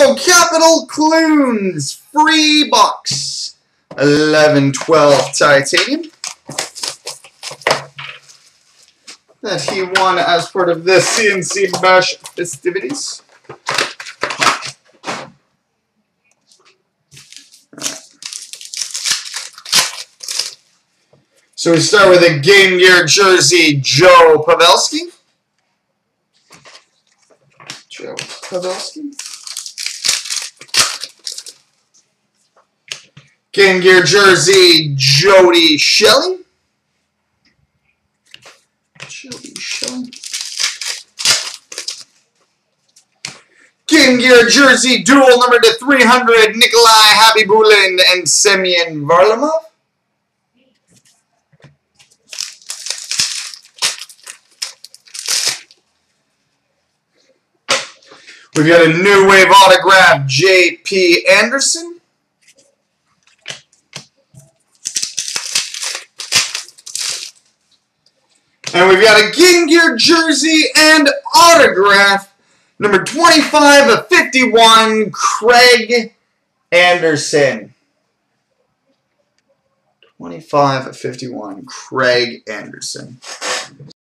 go, Capital Clunes, free box. 1112 titanium. That he won as part of the CNC Bash festivities. So we start with a Game Gear jersey, Joe Pavelski. Joe Pavelski. Game Gear jersey, Jody Shelley. Jody Shelley. Game Gear jersey, dual number to 300, Nikolai Khabibulin and Semyon Varlamov. We've got a new wave autograph, J.P. Anderson. And we've got a Game Gear jersey and autograph, number 25 of 51, Craig Anderson. 25 of 51, Craig Anderson.